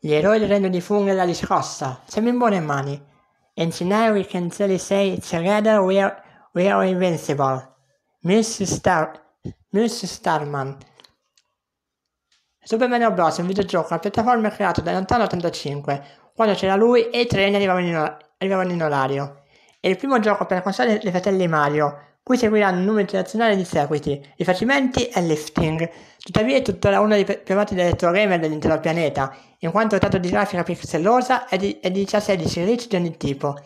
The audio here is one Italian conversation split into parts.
Gli eroi del regno di funghi la riscossa. Siamo in buone mani. And now we can truly say together we are, we are invincible. Miss Star... Starman. Super Mario Bros. è un videogioco a piattaforma creato da lontano 85, quando c'era lui e i treni arrivavano in, arrivavano in orario. È il primo gioco per console dei fratelli Mario, cui seguiranno un numero internazionale di seguiti, rifacimenti e lifting. Tuttavia è tuttora uno dei più amati delle gamer dell'intero pianeta, in quanto è dotato di grafica pixelosa e di, e di 16 reach di ogni tipo.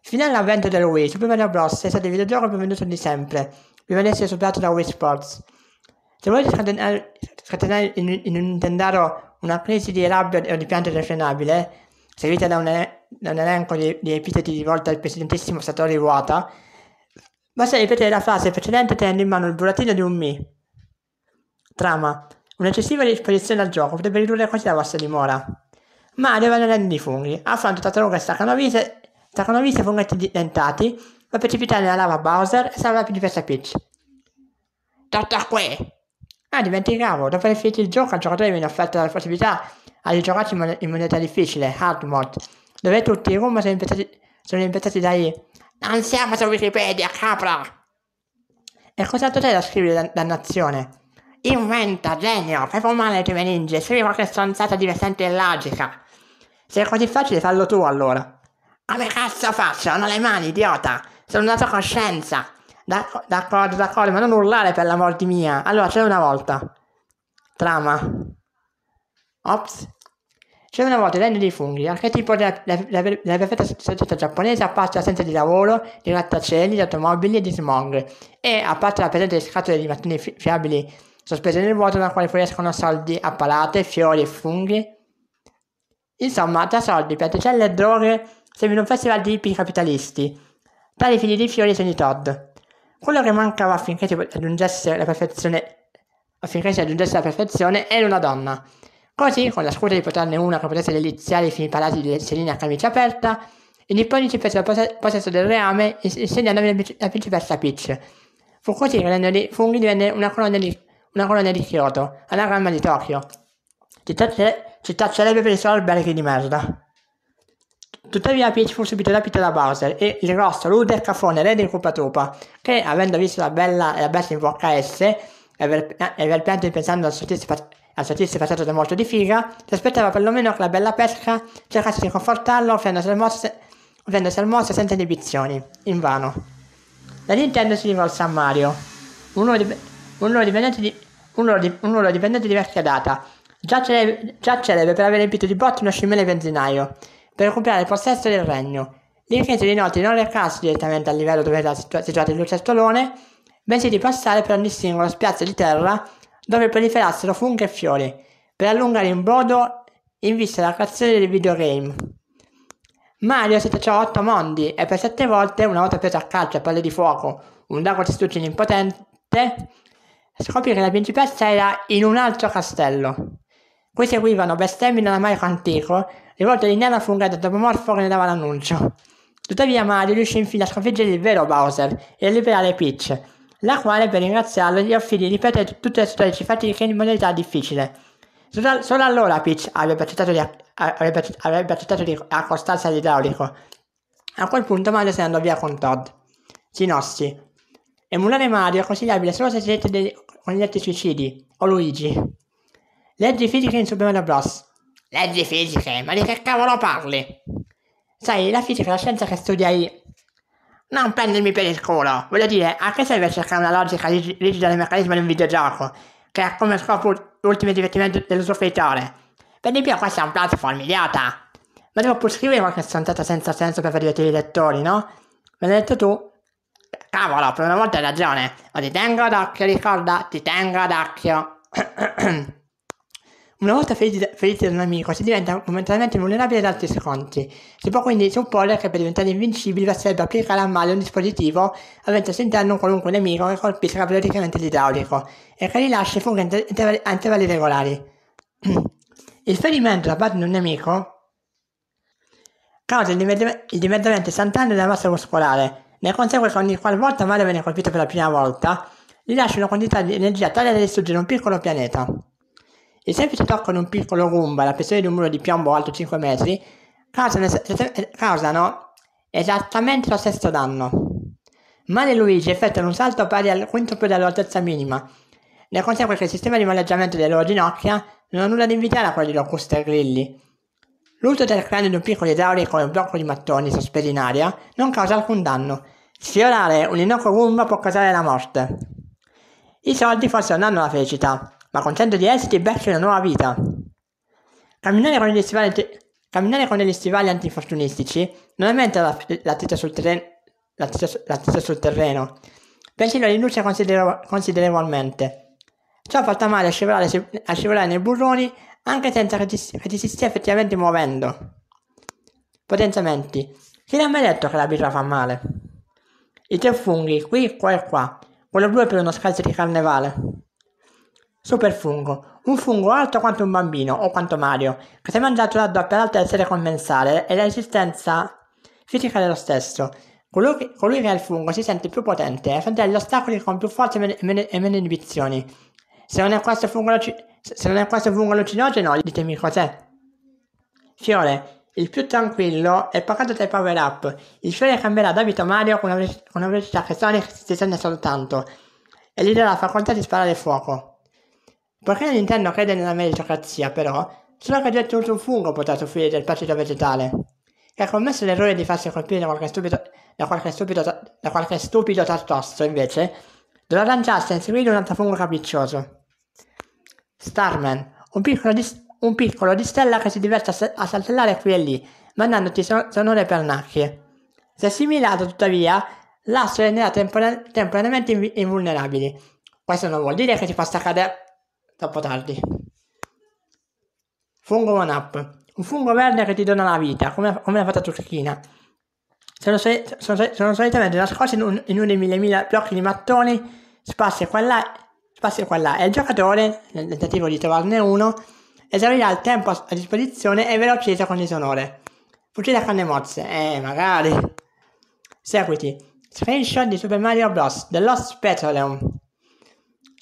Fino all'avvento del Wii, Super Mario Bros. è stato il videogioco più venduto di sempre, prima di essere superato da Wii Sports. Se volete scatenare, scatenare in, in, un Nintendaro una crisi di rabbia o di pianto irrefrenabile, seguita da un, da un elenco di, di, epiteti rivolti al presidentissimo Satoru Iwata, basta ripetere la frase precedente tenendo in mano il burattino di un Mi. Trama. Un'eccessiva disposizione al gioco potrebbe ridurre quasi la vostra dimora. Mario va nell'anno di funghi, affronta tartarughe staccanovise, staccanovise e funghetti dentati, va precipitare nella lava Bowser e salva la principessa Peach. Tutto qui! Ah, dimenticavo, dopo aver finito il gioco al giocatore viene offerta la possibilità di giocarci in, in modalità difficile, hard mode, dove tutti i room sono impettati, sono impettati dai Non siamo su Wikipedia, capra! E cos'altro c'è da scrivere, dannazione? Inventa, genio, fai fumare le tue meninge, scrivi qualche stronzata divertente e logica. Se è così facile fallo tu allora. Come cazzo faccio? Non ho le mani, idiota! Sono una tua coscienza! D'accordo, d'accordo, ma non urlare per l'amor di mia. Allora, c'è una volta. Trama. Ops. C'è una volta il regno dei funghi, archetipo della, della, della perfetta società giapponese a parte l'assenza di lavoro, di grattacieli, di automobili e di smog, e a parte la presenza di scatole di mattoni fi- fiabili sospese nel vuoto da quali fuoriescono soldi a palate, fiori e funghi. Insomma, tra soldi, pianticelle e droghe, sembra un festival di hippie capitalisti. Tali figli di fiori sono i Todd. Quello che mancava affinché si la affinché si raggiungesse la perfezione era una donna. Così, con la scusa di portarne una che potesse deliziare i fini palati di Selina a camicia aperta, i nipponi ci presero possesso del reame insegnandomi la principessa Peach. Fu così che l'anno dei funghi divenne una colonia di, una colonia di Kyoto, anagramma di Tokyo, città, città celebre per i suoi alberghi di merda. Tuttavia Peach fu subito rapito da Bowser e il rosso, rude e cafone re di Koopa che, avendo visto la bella e la bestia in VHS e aver, e aver pianto pensando al sortirsi, al sortirsi passato da molto di figa, si aspettava perlomeno che la bella pesca cercasse di confortarlo offrendosi al mosse, offrendosi senza inibizioni, invano. La Nintendo si rivolse a Mario, un loro dipendente di, di vecchia data, già celebre, per aver riempito di botti uno scimmione benzinaio, per recuperare il possesso del regno. L'incremento inoltre non recarsi direttamente al livello dove era situato il lucertolone, bensì di passare per ogni singolo spiazzo di terra dove proliferassero funghi e fiori, per allungare in brodo in vista della creazione del videogame. Mario si tracciò otto mondi e per sette volte, una volta preso a calcio a palle di fuoco, un drago testuggine impotente, scoprì che la principessa era in un altro castello. Qui seguivano bestemmie dall'amaico antico rivolte di nera funga antropomorfo che ne dava l'annuncio. Tuttavia Mario riuscì infine a sconfiggere il vero Bowser e a liberare Peach, la quale per ringraziarlo gli offrì di ripetere tutte le sue fatiche in modalità difficile. Solo, allora Peach avrebbe accettato di, avrebbe, avrebbe accettato di accostarsi all'idraulico. A quel punto Mario se ne andò via con Todd. Sinossi. Emulare Mario è consigliabile solo se siete dei coniglietti suicidi, o Luigi. Leggi fisiche in Super Mario Bros. Leggi fisiche? Ma di che cavolo parli? Sai, la fisica è la scienza che studiai... Non prendermi per il culo! Voglio dire, a che serve cercare una logica rigida del meccanismo di un videogioco, che ha come scopo l'ultimo divertimento dello suo fruitore? Per di più questo è un platform, idiota! Ma devo pur scrivere qualche stronzata senza senso per far divertire i lettori, no? Me l'hai detto tu? Cavolo, per una volta hai ragione. Ma ti tengo d'occhio, ricorda? Ti tengo d'occhio. Una volta feriti da un amico si diventa momentaneamente vulnerabile ad altri scontri. Si può quindi supporre che per diventare invincibili basterebbe applicare a male un dispositivo avente al suo interno un qualunque nemico che colpisca periodicamente l'idraulico e che rilasci funghi a intervalli regolari. Il ferimento da parte di un nemico causa il, dimezzamento istantaneo della massa muscolare, ne consegue che ogni qualvolta Mario viene colpito per la prima volta, rilascia una quantità di energia tale da distruggere un piccolo pianeta. Il semplice tocco di un piccolo Goomba la pressione di un muro di piombo alto 5 metri causano, causano esattamente lo stesso danno. Mario e Luigi effettuano un salto pari al quintuplo dell'altezza minima. Ne consegue che il sistema di maneggiamento delle loro ginocchia non ha nulla di invitare a quello di Locusta e Grilli. L'uso del cranio di un piccolo idraulico e un blocco di mattoni sospesi in aria non causa alcun danno. Sfiorare un innocuo Goomba può causare la morte. I soldi forse non hanno la felicità, ma con cento di essi ti becchi una nuova vita. Camminare con gli stivali, camminare con degli stivali antinfortunistici non aumenta la, l'attesa sul, terreno, l'attesa, sul terreno, bensì lo riduce considere, considerevolmente. Ciò porta male a scivolare, a scivolare nei burroni anche senza che ti, che ti si stia effettivamente muovendo. Potenziamenti. Chi l'ha mai detto che la birra fa male? I tre funghi, qui, qua e qua. Quello blu è per uno scalzo di carnevale. Superfungo. Un fungo alto quanto un bambino, o quanto Mario, che è mangiato la doppia serie commensale e la resistenza fisica dello stesso. Colui che, colui che ha il fungo si sente più potente e affronta gli ostacoli con più forza e meno, e meno, inibizioni. Se non è questo fungo, se non è questo fungo allucinogeno, ditemi cos'è. Fiore. Il più tranquillo è pagato dai power up. Il fiore cambierà da vita Mario con una velocità che Sonic si sente soltanto e gli darà la facoltà di sparare fuoco. Poiché Nintendo crede nella meritocrazia, però, solo che addirittura un fungo potrà soffrire del partito vegetale, che ha commesso l'errore di farsi colpire da qualche stupido, da qualche stupido, da qualche stupido tartosso, invece, dovrà lanciarsi a inseguire un altro fungo capriccioso. Starman, un piccolo, dis- un piccolo di stella che si diverte a, a saltellare qui e lì, mandandoti son- sonore pernacchie. Se assimilato, tuttavia, l'astro renderà tempora- temporaneamente inv- invulnerabili. Questo non vuol dire che ti possa cadere troppo tardi. Fungo One Up. Un fungo verde che ti dona la vita, come, come la fatta turchina. Sono, sono, sono, solitamente nascosti in, in uno dei mille mila blocchi di mattoni sparsi qua e là passi qua là e il giocatore, nel tentativo di trovarne uno, esaurirà il tempo a disposizione e velocizza con disonore. Fuggire a canne mozze, eh, magari. Seguiti. Screenshot di Super Mario Bros. The Lost Petroleum.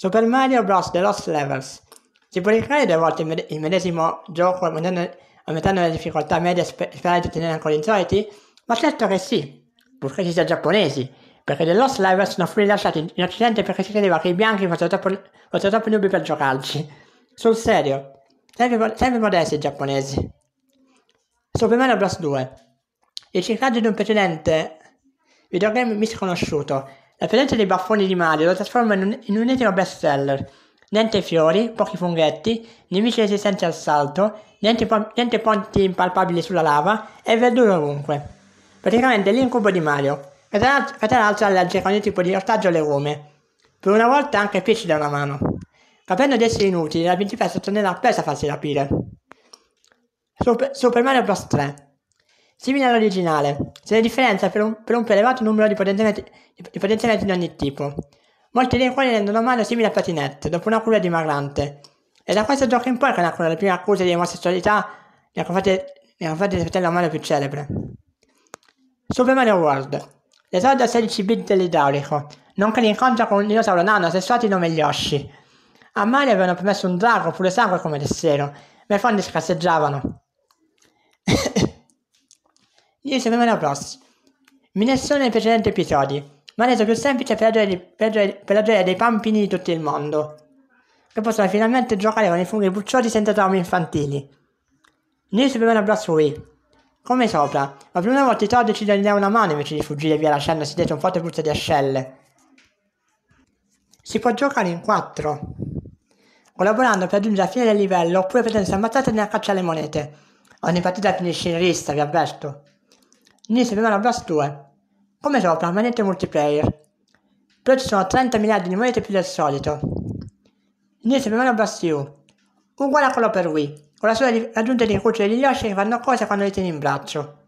Super Mario Bros. The Lost Levels. Si può ricreare due volte il medesimo gioco aumentando le difficoltà medie e sperare di ottenere ancora insoliti? Ma certo che sì, purché ci sia giapponesi perché The Lost Levels sono fu rilasciati in Occidente perché si credeva che i bianchi fossero troppo, fossero troppo nubi per giocarci. Sul serio, sempre, sempre modesti i giapponesi. Super Mario Bros. 2. Il ciclaggio di un precedente videogame misconosciuto. La presenza dei baffoni di Mario lo trasforma in un, in un intero bestseller. Niente fiori, pochi funghetti, nemici resistenti al salto, niente, niente ponti impalpabili sulla lava e verdure ovunque. Praticamente l'incubo di Mario. Catenaccia legge con ogni tipo di ortaggio alle rome. Per una volta anche Peach da una mano. Capendo di essere inutili, la principessa tornerà presto a farsi rapire. Super, Super Mario Bros. 3 Simile all'originale, se ne differenzia per un, per un più elevato numero di potenziamenti, di potenziamenti di ogni tipo, molti dei quali rendono Mario simile a Patinette, dopo una cura dimagrante. E da questo gioco in poi che nacquero le prime accuse di omosessualità nei confronti, nei confronti del fratello Mario più celebre. Super Mario World L'esordio a 16 bit dell'idraulico, nonché l'incontro con un dinosauro nano sessuato in nome Yoshi. A Mario avevano permesso un drago pure sangue come dessero, ma i fondi scarseggiavano. Io sono Mario Bros. Mi nessuno nei precedenti episodi, ma reso più semplice per la, gioia di, per, gioia, per la gioia dei pampini di tutto il mondo, che possono finalmente giocare con i funghi bucciosi senza traumi infantili. New Super Mario Bros. Wii come sopra, ma per una volta i Thor decidono di dare una mano invece di fuggire via lasciandosi dietro un forte puzza di ascelle. Si può giocare in quattro, collaborando per raggiungere la fine del livello oppure prendersi ammazzate nella caccia alle monete. Ogni partita finisce in rista, vi avverto. Inizia prima la Blast 2. Come sopra, ma niente multiplayer. Però ci sono 30 miliardi di monete più del solito. Inizia prima la Blast U. Uguale a quello per Wii con la sola aggiunta di cuccioli di Yoshi che fanno cose quando li tieni in braccio.